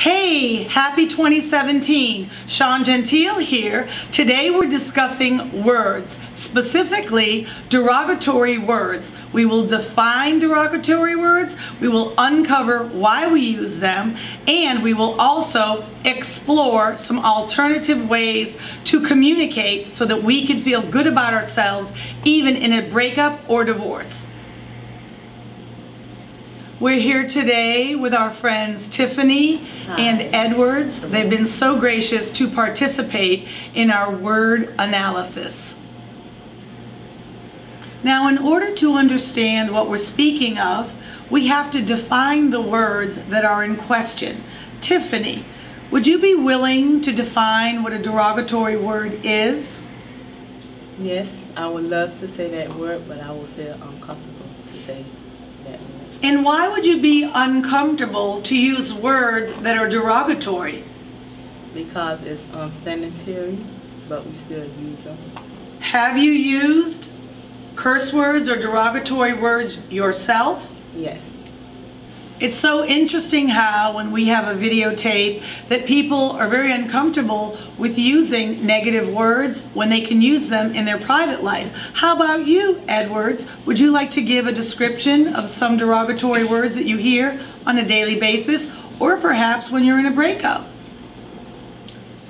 Hey, happy 2017. Sean Gentile here. Today we're discussing words, specifically derogatory words. We will define derogatory words, we will uncover why we use them, and we will also explore some alternative ways to communicate so that we can feel good about ourselves even in a breakup or divorce. We're here today with our friends Tiffany Hi. and Edwards. They've been so gracious to participate in our word analysis. Now, in order to understand what we're speaking of, we have to define the words that are in question. Tiffany, would you be willing to define what a derogatory word is? Yes, I would love to say that word, but I would feel uncomfortable to say and why would you be uncomfortable to use words that are derogatory? Because it's unsanitary, but we still use them. Have you used curse words or derogatory words yourself? Yes. It's so interesting how when we have a videotape that people are very uncomfortable with using negative words when they can use them in their private life. How about you, Edwards? Would you like to give a description of some derogatory words that you hear on a daily basis or perhaps when you're in a breakup?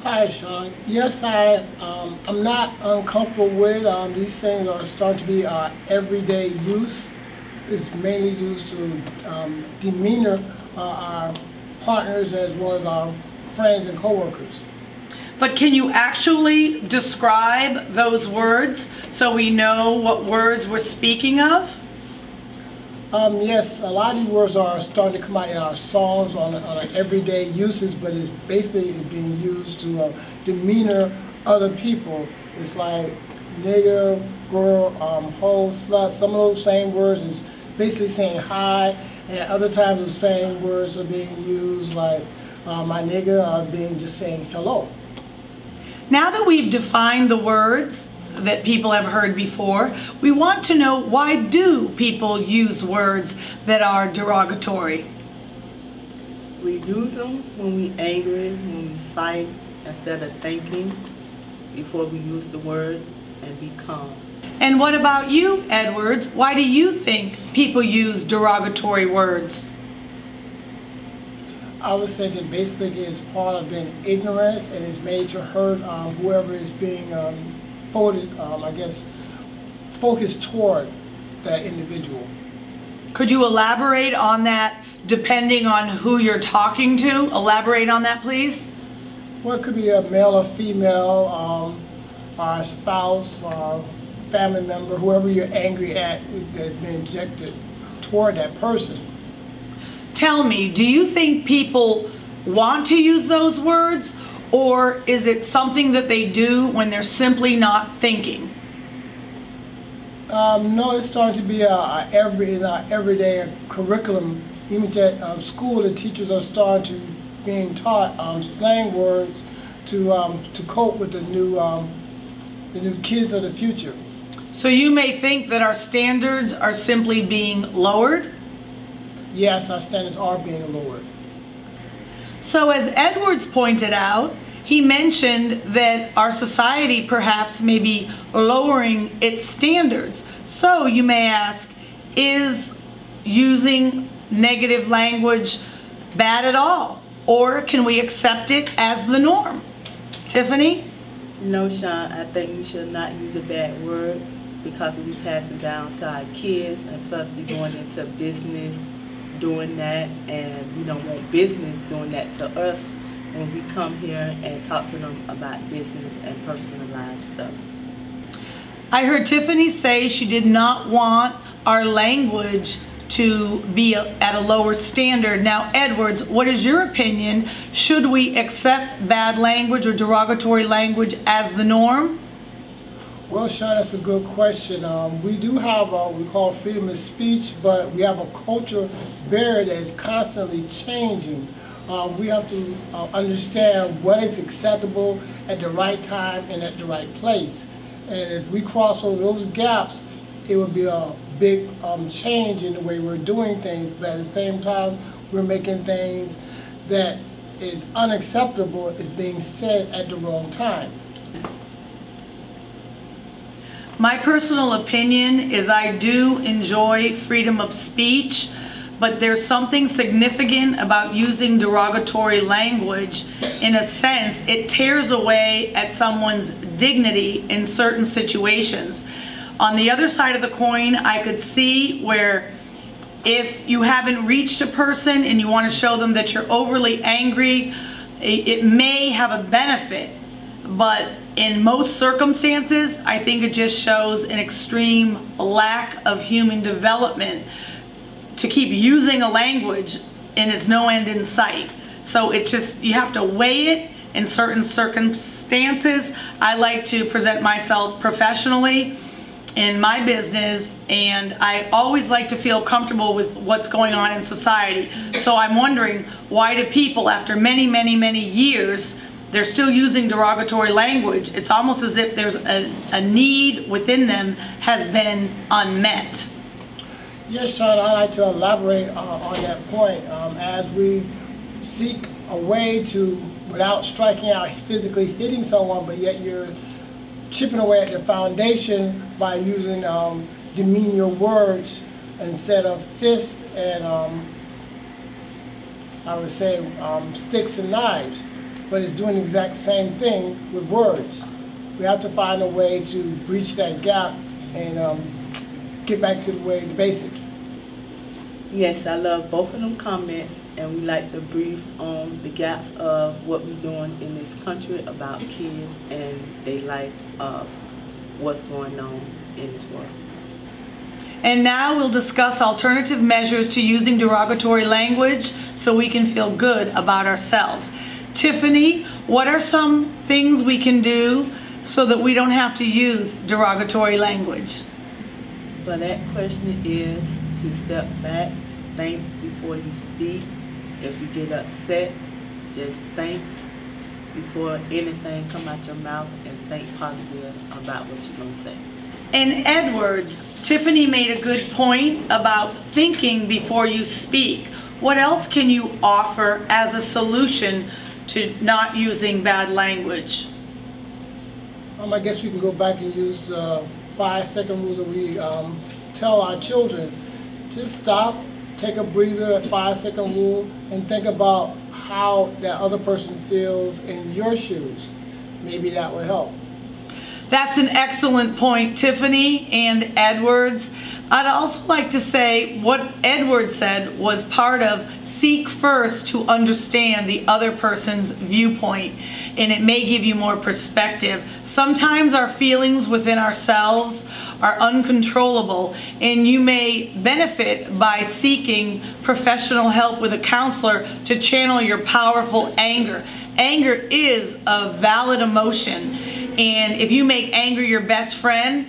Hi, Sean. Yes, I, um, I'm not uncomfortable with it. Um, these things are starting to be uh, everyday use is mainly used to um, demeanor uh, our partners as well as our friends and coworkers. But can you actually describe those words so we know what words we're speaking of? Um, yes, a lot of these words are starting to come out in our songs on, on everyday uses, but it's basically being used to uh, demeanor other people. It's like nigger, girl, um, hoe, slut, some of those same words is basically saying hi, and other times the same words are being used, like uh, my nigga are being just saying hello. Now that we've defined the words that people have heard before, we want to know why do people use words that are derogatory? We use them when we're angry, when we fight, instead of thinking before we use the word and be calm. And what about you, Edwards? Why do you think people use derogatory words? I was thinking basically it's part of being ignorance and it's made to hurt um, whoever is being um, voted, um, I guess, focused toward that individual. Could you elaborate on that depending on who you're talking to? Elaborate on that, please. Well, it could be a male or female, um, or a spouse, or family member, whoever you're angry at that's been injected toward that person. Tell me, do you think people want to use those words or is it something that they do when they're simply not thinking? Um, no, it's starting to be a, every in our everyday curriculum. Even at um, school, the teachers are starting to being taught um, slang words to um, to cope with the new um, the new kids of the future. So you may think that our standards are simply being lowered? Yes, our standards are being lowered. So as Edwards pointed out, he mentioned that our society perhaps may be lowering its standards. So you may ask, is using negative language bad at all? Or can we accept it as the norm? Tiffany? No, Sean, I think we should not use a bad word because we pass it down to our kids and plus we going into business doing that and we don't want business doing that to us when we come here and talk to them about business and personalized stuff. I heard Tiffany say she did not want our language to be at a lower standard. Now, Edwards, what is your opinion? Should we accept bad language or derogatory language as the norm? Well, Sean, that's a good question. Um, we do have what we call freedom of speech, but we have a culture barrier that is constantly changing. Um, we have to uh, understand what is acceptable at the right time and at the right place. And if we cross over those gaps, it would be a big um, change in the way we're doing things. But at the same time, we're making things that is unacceptable is being said at the wrong time. My personal opinion is I do enjoy freedom of speech, but there's something significant about using derogatory language. In a sense, it tears away at someone's dignity in certain situations. On the other side of the coin, I could see where if you haven't reached a person and you want to show them that you're overly angry, it may have a benefit. But in most circumstances, I think it just shows an extreme lack of human development to keep using a language and it's no end in sight. So it's just, you have to weigh it in certain circumstances. I like to present myself professionally in my business and I always like to feel comfortable with what's going on in society. So I'm wondering why do people after many, many, many years they're still using derogatory language. It's almost as if there's a, a need within them has been unmet. Yes, Sean, I'd like to elaborate uh, on that point. Um, as we seek a way to, without striking out physically hitting someone, but yet you're chipping away at the foundation by using um, words instead of fists and um, I would say um, sticks and knives but it's doing the exact same thing with words. We have to find a way to breach that gap and um, get back to the way, the basics. Yes, I love both of them comments, and we like to brief on the gaps of what we're doing in this country about kids and their life of what's going on in this world. And now we'll discuss alternative measures to using derogatory language so we can feel good about ourselves. Tiffany, what are some things we can do so that we don't have to use derogatory language? So that question is to step back, think before you speak. If you get upset, just think before anything come out your mouth and think positive about what you're going to say. In Edwards, Tiffany made a good point about thinking before you speak. What else can you offer as a solution to not using bad language? Um, I guess we can go back and use the five second rules that we um, tell our children. Just stop, take a breather, that five second rule, and think about how that other person feels in your shoes. Maybe that would help. That's an excellent point, Tiffany and Edwards. I'd also like to say what Edward said was part of seek first to understand the other person's viewpoint and it may give you more perspective. Sometimes our feelings within ourselves are uncontrollable and you may benefit by seeking professional help with a counselor to channel your powerful anger. Anger is a valid emotion and if you make anger your best friend,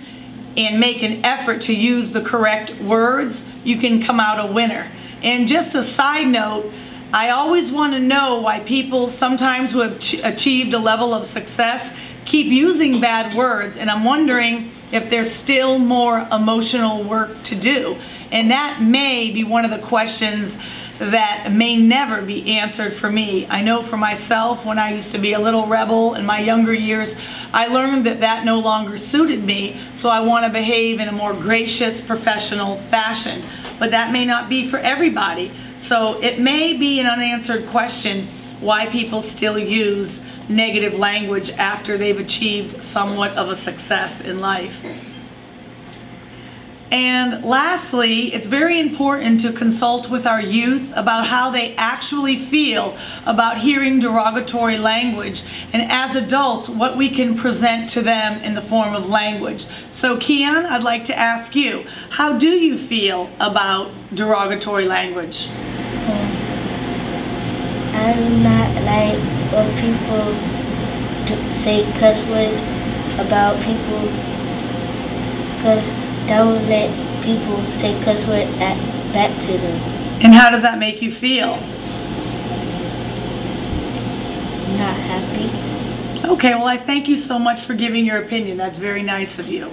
and make an effort to use the correct words, you can come out a winner. And just a side note, I always want to know why people sometimes who have achieved a level of success keep using bad words and I'm wondering if there's still more emotional work to do. And that may be one of the questions that may never be answered for me. I know for myself, when I used to be a little rebel in my younger years, I learned that that no longer suited me, so I want to behave in a more gracious, professional fashion. But that may not be for everybody. So it may be an unanswered question why people still use negative language after they've achieved somewhat of a success in life. And lastly, it's very important to consult with our youth about how they actually feel about hearing derogatory language and as adults, what we can present to them in the form of language. So Kian, I'd like to ask you, how do you feel about derogatory language? I do not like when people say cuss words about people because that will let people say cuss word at, back to them. And how does that make you feel? Not happy. Okay, well I thank you so much for giving your opinion. That's very nice of you.